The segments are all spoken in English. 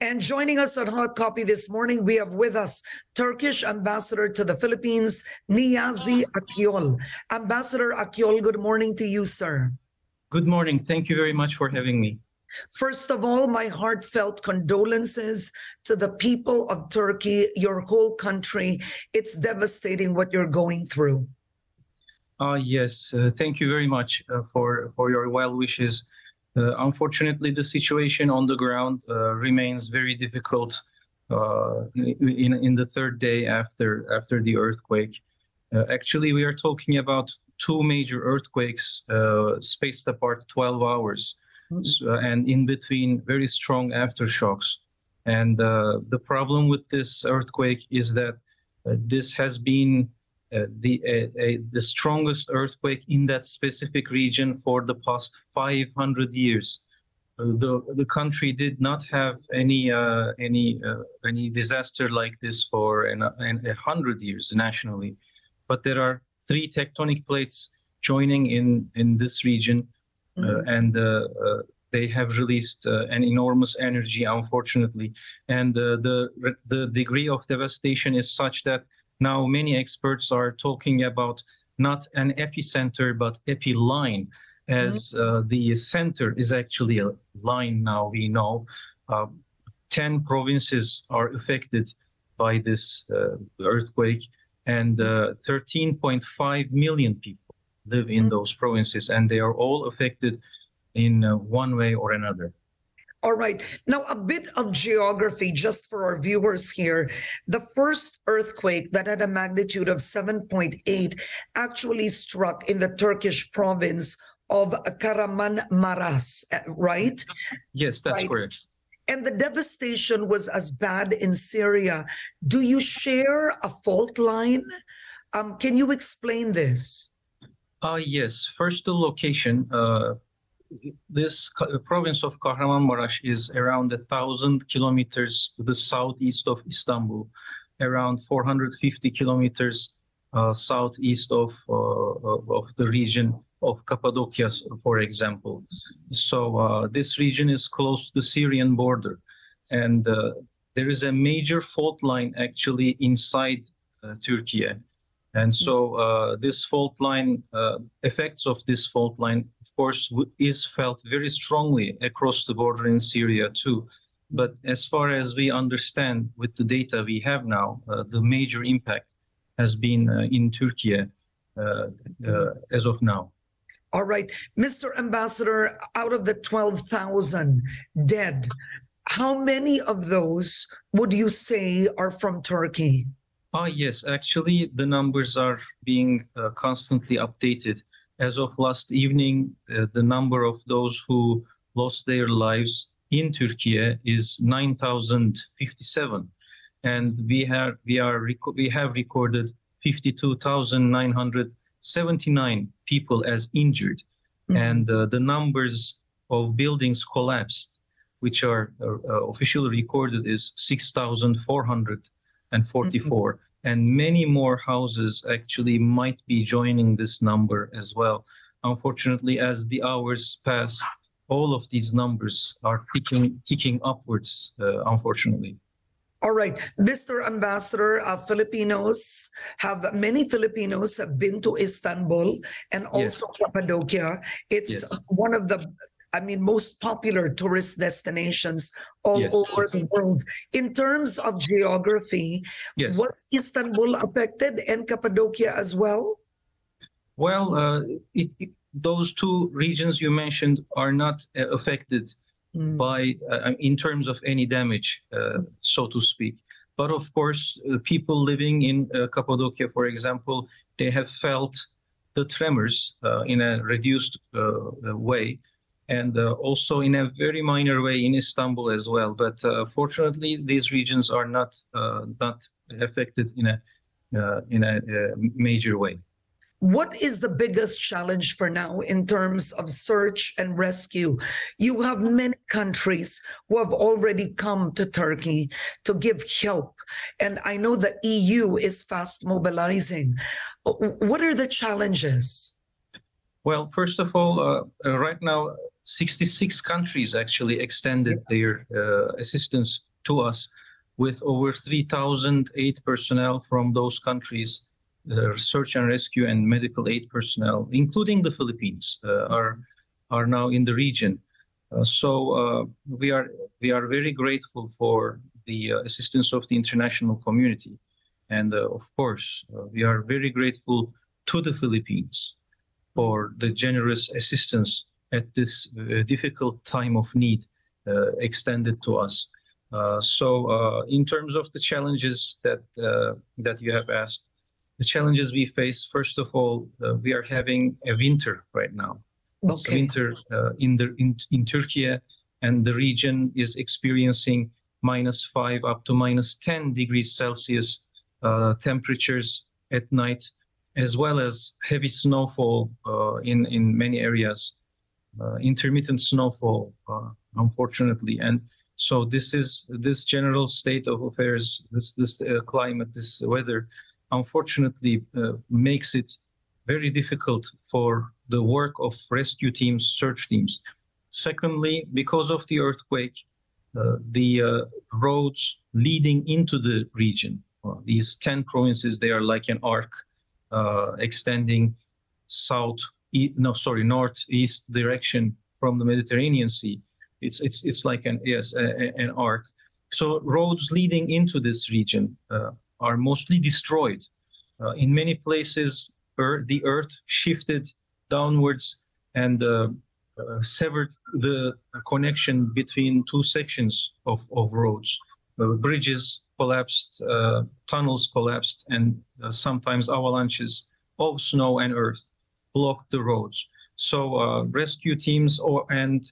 And joining us on Hot Copy this morning, we have with us Turkish Ambassador to the Philippines, Niyazi Akyol. Ambassador Akyol, good morning to you, sir. Good morning. Thank you very much for having me. First of all, my heartfelt condolences to the people of Turkey, your whole country. It's devastating what you're going through. Uh, yes, uh, thank you very much uh, for, for your well wishes. Uh, unfortunately, the situation on the ground uh, remains very difficult uh, in, in the third day after, after the earthquake. actually, we are talking about two major earthquakes spaced apart 12 hours. Mm -hmm. and in between very strong aftershocks. And the problem with this earthquake is that this has been uh, the uh, the strongest earthquake in that specific region for the past 500 years. Uh, the the country did not have any uh, any uh, any disaster like this for an, an, a hundred years nationally, but there are three tectonic plates joining in in this region, mm-hmm. and they have released an enormous energy, unfortunately, and the the degree of devastation is such that now, many experts are talking about not an epicenter, but epiline, as mm-hmm. uh, the center is actually a line now, we know. Uh, 10 provinces are affected by this uh, earthquake, and uh, 13.5 million people live in mm-hmm. those provinces, and they are all affected in uh, one way or another. All right. Now, a bit of geography just for our viewers here. The first earthquake that had a magnitude of 7.8 actually struck in the Turkish province of Kahramanmaraş, right? Yes, that's right. correct. And the devastation was as bad in Syria. Do you share a fault line? Um, can you explain this? Uh, yes. First, the location. Uh, this province of Kahramanmaraş is around a thousand kilometers to the southeast of Istanbul, around 450 kilometers uh, southeast of uh, of the region of Cappadocia, for example. So uh, this region is close to the Syrian border, and uh, there is a major fault line actually inside Turkey. And so uh, this fault line, uh, effects of this fault line, of course, is felt very strongly across the border in Syria too. But as far as we understand with the data we have now, uh, the major impact has been uh, in Turkey uh, uh, as of now. All right. Mr. Ambassador, out of the 12,000 dead, how many of those would you say are from Turkey? Ah, yes, actually, the numbers are being uh, constantly updated. As of last evening, uh, the number of those who lost their lives in Turkey is 9,057, and we have we are we have recorded 52,979 people as injured, mm-hmm. and uh, the numbers of buildings collapsed, which are uh, uh, officially recorded, is 6,444. Mm-hmm. And many more houses actually might be joining this number as well. Unfortunately, as the hours pass, all of these numbers are ticking, ticking upwards, uh, unfortunately. All right, Mr. Ambassador, uh, Filipinos have many Filipinos have been to Istanbul and also yes. Cappadocia. It's yes. one of the I mean, most popular tourist destinations all yes. over the world. In terms of geography, yes. was Istanbul affected and Cappadocia as well? Well, uh, it, it, those two regions you mentioned are not uh, affected mm. by, uh, in terms of any damage, uh, so to speak. But of course, uh, people living in uh, Cappadocia, for example, they have felt the tremors in a reduced way and uh, also in a very minor way in Istanbul as well. But uh, fortunately, these regions are not uh, not affected in a uh, in a uh, major way. What is the biggest challenge for now in terms of search and rescue? You have many countries who have already come to Turkey to give help. And I know the EU is fast mobilizing. What are the challenges? Well, first of all, uh, right now, 66 countries actually extended their uh, assistance to us with over 3,000 aid personnel from those countries, uh, search and rescue and medical aid personnel, including the Philippines, uh, are are now in the region. Uh, so uh, we are we are very grateful for the uh, assistance of the international community, and uh, of course we are very grateful to the Philippines for the generous assistance at this difficult time of need extended to us. Uh, so uh, in terms of the challenges that uh, that you have asked, the challenges we face, first of all, we are having a winter right now. Okay. Winter in the in, in Turkey, and the region is experiencing minus five up to minus 10 degrees Celsius uh, temperatures at night, as well as heavy snowfall uh, in, in many areas, uh, intermittent snowfall, unfortunately. And so this is this general state of affairs, this this uh, climate, this weather, unfortunately uh, makes it very difficult for the work of rescue teams, search teams. Secondly, because of the earthquake, uh, the uh, roads leading into the region, uh, these 10 provinces, they are like an arc uh, extending south, no, sorry, northeast direction from the Mediterranean Sea it's it's it's like an yes a, an arc. So roads leading into this region uh, are mostly destroyed. Uh, in many places, er, the earth shifted downwards and uh, uh severed the connection between two sections of, of roads. bridges collapsed, uh, tunnels collapsed, and uh, sometimes avalanches of snow and earth blocked the roads. So rescue teams or and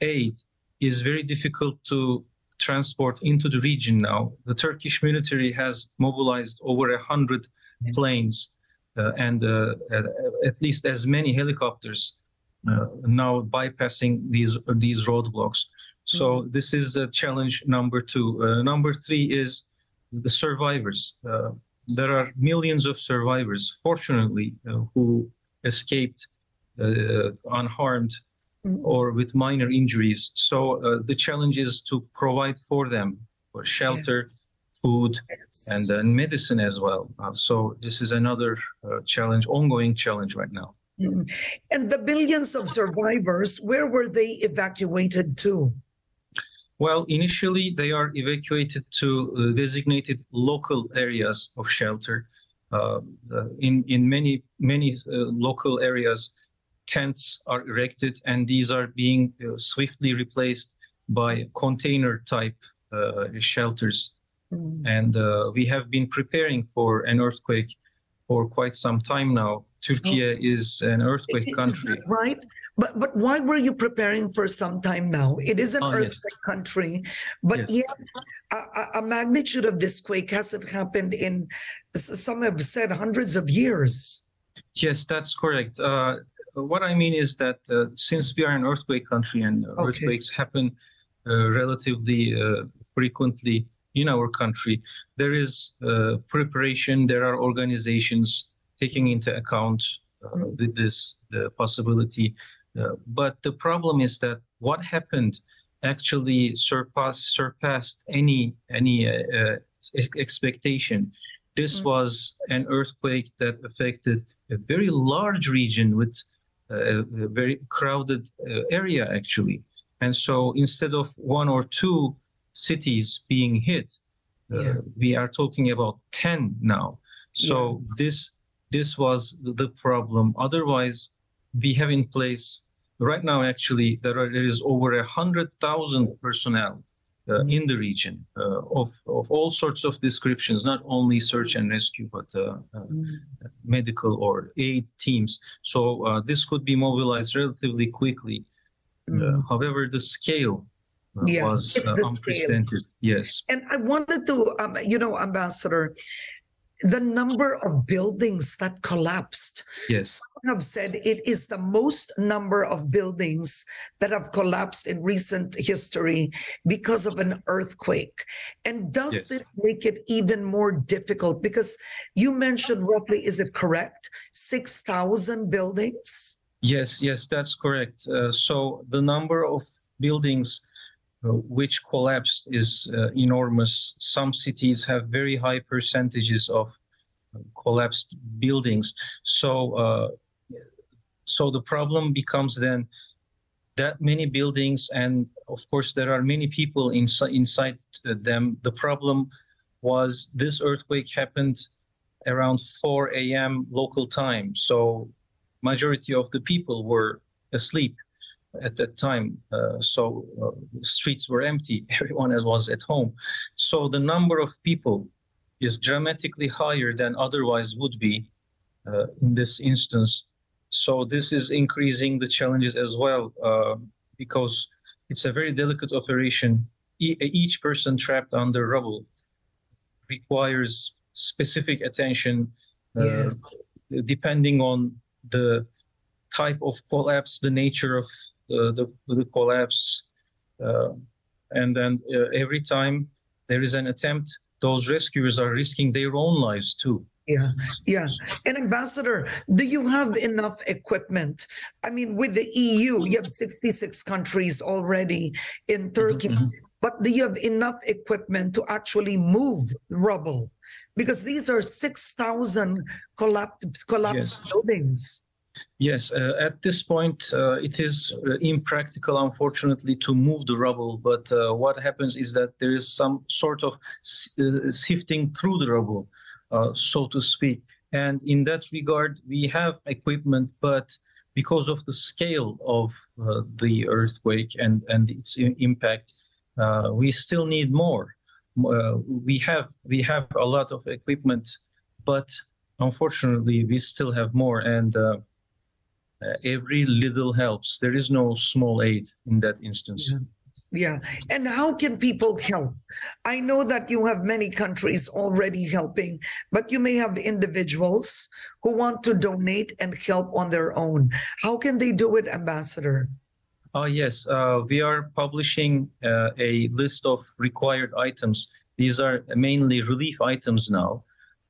aid is very difficult to transport into the region now. The Turkish military has mobilized over a hundred planes uh, and uh, at least as many helicopters uh, now bypassing these these roadblocks. So mm-hmm. this is a challenge number two. Uh, number three is the survivors. Uh, there are millions of survivors, fortunately, uh, who escaped unharmed Mm-hmm. or with minor injuries. So uh, the challenge is to provide for them for shelter, yeah. food, yes. and uh, medicine as well. Uh, so this is another uh, challenge, ongoing challenge right now. Mm-hmm. And the billions of survivors, where were they evacuated to? Well, initially they are evacuated to uh, designated local areas of shelter. Uh, in in many many local areas, tents are erected and these are being uh, swiftly replaced by container type uh, shelters. Mm. And uh, we have been preparing for an earthquake for quite some time now. Turkey oh. is an earthquake country. right? But but why were you preparing for some time now? It is an oh, earthquake yes. country, but yes. yet a, a, magnitude of this quake hasn't happened in some have said hundreds of years. Yes, that's correct. Uh, what I mean is that uh, since we are an earthquake country and okay. earthquakes happen uh, relatively uh, frequently in our country, there is uh, preparation. There are organizations taking into account uh, this the possibility. Uh, but the problem is that what happened actually surpassed surpassed any any expectation. This mm. was an earthquake that affected a very large region with a very crowded uh, area actually. And so instead of one or two cities being hit, uh, yeah. we are talking about 10 now. So yeah. this this was the problem. Otherwise, we have in place right now actually there, are, there is over a hundred thousand personnel uh, in the region uh, of, of all sorts of descriptions, not only search and rescue, but uh, mm. medical or aid teams. So this could be mobilized relatively quickly. Mm. however, the scale yeah, was unprecedented. Scale. Yes. And I wanted to, um, you know, Ambassador, the number of buildings that collapsed. Yes. Some have said it is the most number of buildings that have collapsed in recent history because of an earthquake. And does yes. this make it even more difficult? Because you mentioned roughly, is it correct? 6,000 buildings? Yes, yes, that's correct. Uh, so the number of buildings Uh, which collapsed is uh, enormous. Some cities have very high percentages of uh, collapsed buildings. So, so the problem becomes then that many buildings, and of course there are many people inside inside them. The problem was this earthquake happened around 4 a.m. local time, so majority of the people were asleep at that time. Uh, so uh, streets were empty. Everyone was at home. So the number of people is dramatically higher than otherwise would be uh, in this instance. So this is increasing the challenges as well uh, because it's a very delicate operation. E each person trapped under rubble requires specific attention uh, yes. depending on the type of collapse, the nature of the, the collapse. Uh, and then uh, every time there is an attempt, those rescuers are risking their own lives too. Yeah, yeah. And Ambassador, do you have enough equipment? I mean, with the EU, you have 66 countries already in Turkey, mm-hmm. but do you have enough equipment to actually move rubble? Because these are 6,000 collapsed, collapsed yes. buildings. Yes, uh, at this point, uh, it is uh, impractical, unfortunately, to move the rubble. But uh, what happens is that there is some sort of uh, sifting through the rubble. So to speak. And in that regard, we have equipment, but because of the scale of the earthquake and, and its impact, we still need more. Uh, we have we have a lot of equipment, but unfortunately, we still have more. And uh, every little helps. There is no small aid in that instance. Yeah. Yeah. And how can people help? I know that you have many countries already helping, but you may have individuals who want to donate and help on their own. How can they do it, Ambassador? Uh, yes, uh, we are publishing uh, a list of required items. These are mainly relief items now.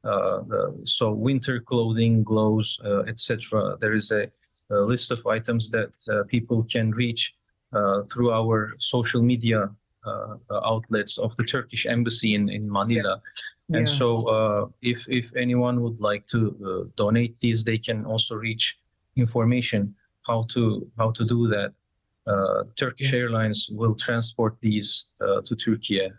Uh, so winter clothing, gloves, uh, etc. There is a, a, list of items that uh, people can reach uh, through our social media uh, outlets of the Turkish embassy in, in Manila. Yeah. And yeah. so uh, if, if anyone would like to donate these, they can also reach information how to how to do that. Uh, Turkish yes. Airlines will transport these uh, to Turkey uh,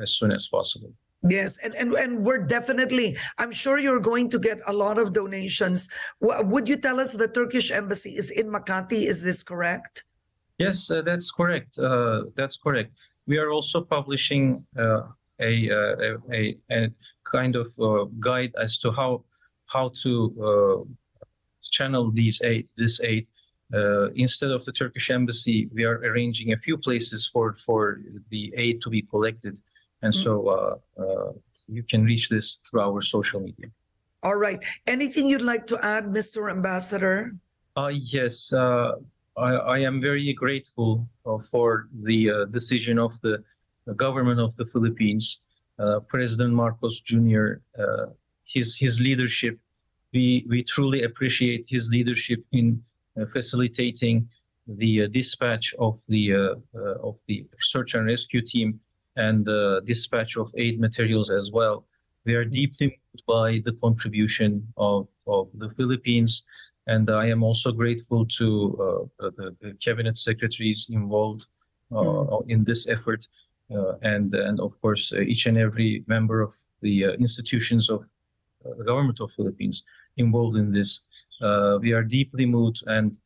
as soon as possible. Yes, and, and and we're definitely. I'm sure you're going to get a lot of donations. W- would you tell us the Turkish embassy is in Makati? Is this correct? Yes, uh, that's correct. Uh, that's correct. We are also publishing uh, a, a, a, a, kind of uh, guide as to how how to uh, channel these aid, this aid. Uh, instead of the Turkish embassy, we are arranging a few places for for the aid to be collected, and mm-hmm. so you can reach this through our social media. All right. Anything you'd like to add, Mr. Ambassador? Uh, yes. Uh, I, I am very grateful uh, for the uh, decision of the, the, government of the Philippines, uh, President Marcos Jr., his his leadership. We we truly appreciate his leadership in facilitating the dispatch of the of the search and rescue team and the dispatch of aid materials as well. We are deeply moved by the contribution of, of the Philippines and I am also grateful to uh, the, the, cabinet secretaries involved uh, mm. in this effort, uh, and and of course uh, each and every member of the institutions of the government of Philippines involved in this. we are deeply moved and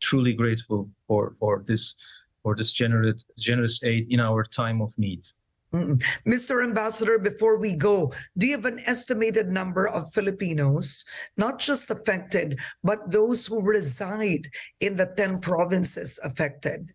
truly grateful for for this this generous generous aid in our time of need. Mm-mm. Mr. Ambassador, before we go, do you have an estimated number of Filipinos, not just affected, but those who reside in the 10 provinces affected?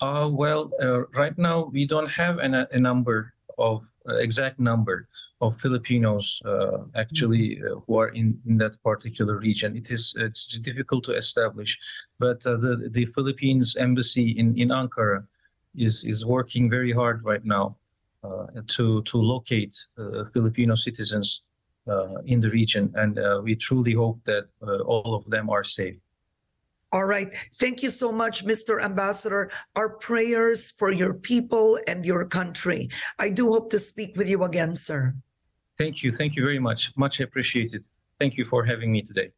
Uh, well, uh, right now we don't have an, a number of uh, exact number of Filipinos uh, actually uh, who are in, in that particular region. It is it's difficult to establish, but uh, the the Philippines embassy in in Ankara is is working very hard right now uh, to to locate uh, Filipino citizens in the region, and we truly hope that all of them are safe. All right. Thank you so much, Mr. Ambassador. Our prayers for your people and your country. I do hope to speak with you again, sir. Thank you. Thank you very much. Much appreciated. Thank you for having me today.